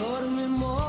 mayor memoria.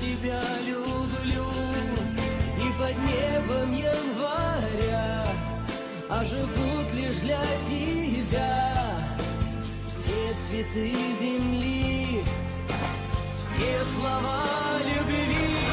тебя люблю. И под небом января А живут лишь для тебя Все цветы земли Все слова любви.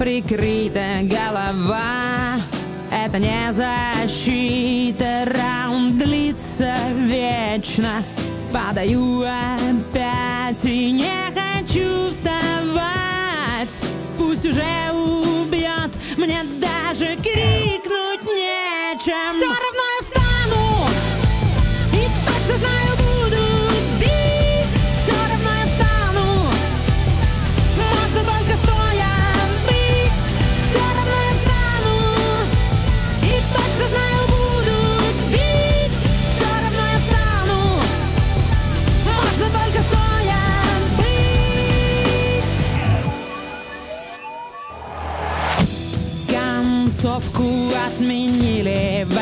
прикрыта голова. Это не защита, раунд длится вечно. падаю опять и не хочу вставать. Пусть уже убьет, мне даже крикнуть.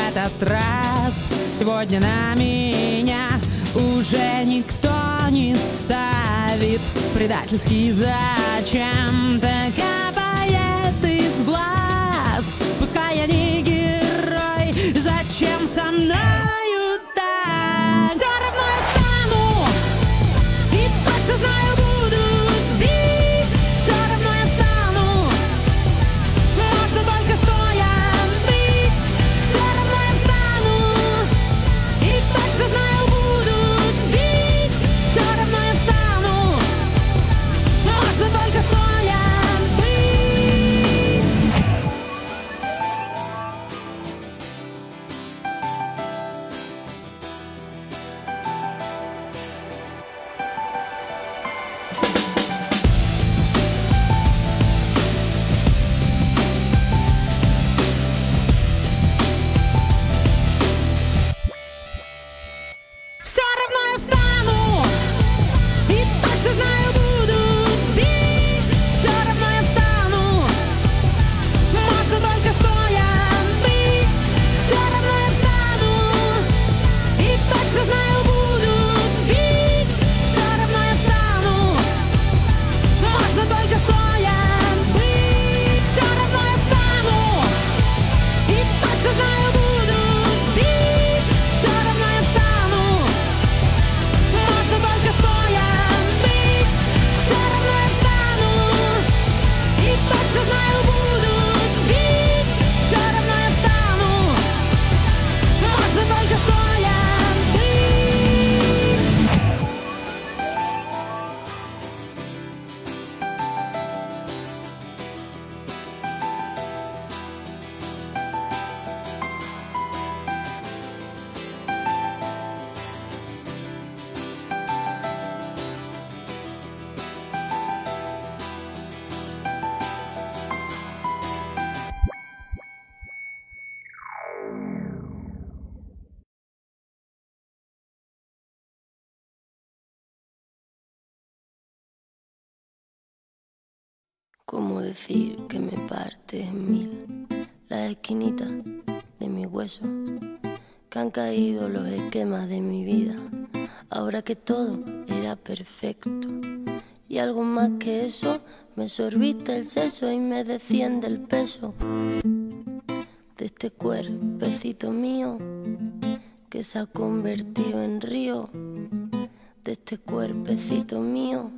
этот раз. Сегодня на меня уже никто не ставит. Предательский зачем-то капает из глаз. Пускай я не герой, зачем со мной? ¿Cómo decir que me parte en mil las esquinitas de mi hueso? Que han caído los esquemas de mi vida, ahora que todo era perfecto. Y algo más que eso, me sorbiste el seso y me desciende el peso de este cuerpecito mío que se ha convertido en río, de este cuerpecito mío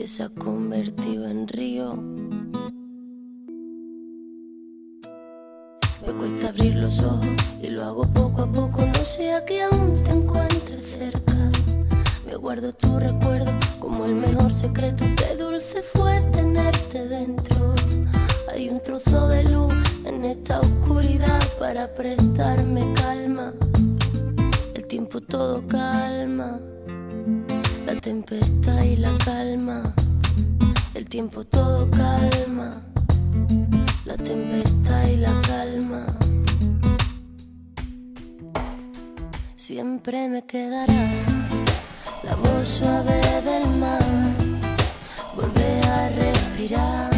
ha convertido en río. Me cuesta abrir los ojos y lo hago poco a poco, no sea que aún te encuentres cerca. Me guardo tu recuerdo como el mejor secreto, qué dulce fue tenerte dentro. Hay un trozo de luz en esta oscuridad para prestarme calma. El tiempo todo calma tempestad y la calma, el tiempo todo calma, la tempestad y la calma. Siempre me quedará la voz suave del mar, volver a respirar,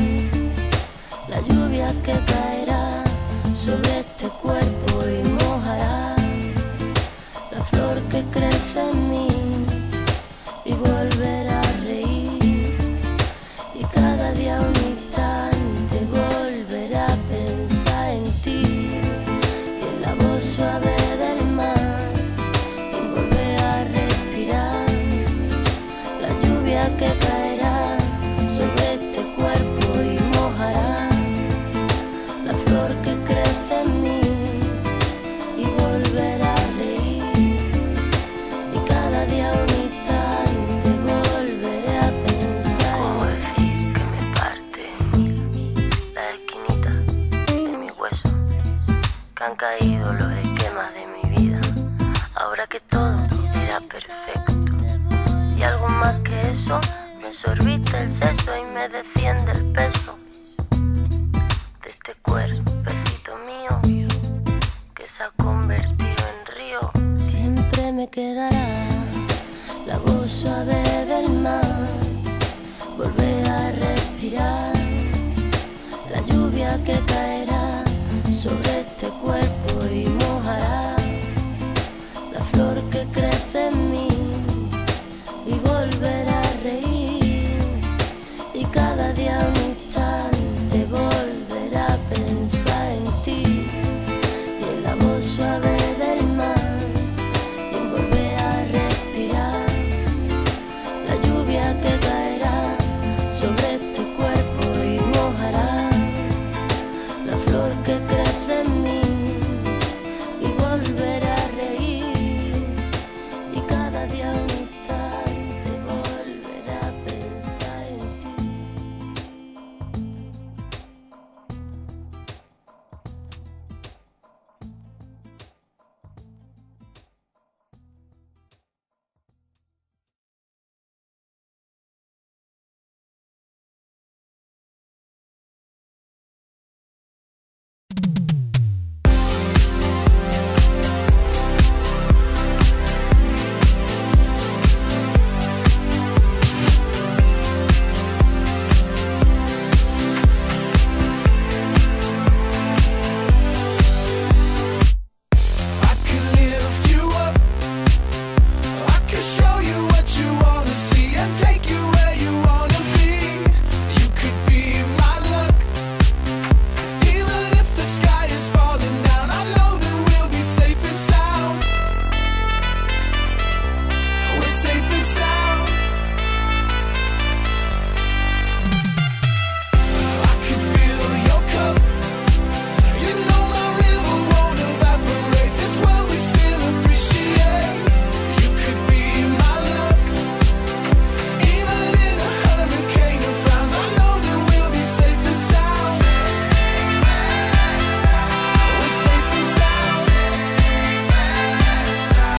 la lluvia que caerá caído los esquemas de mi vida. Ahora que todo era perfecto. Y algo más que eso Me sorbiste el seso y me desciende el peso De este cuerpecito mío que se ha convertido en río. Siempre me quedará la voz suave del mar, volver a respirar la lluvia que caerá sobre este y mojará la flor que crece.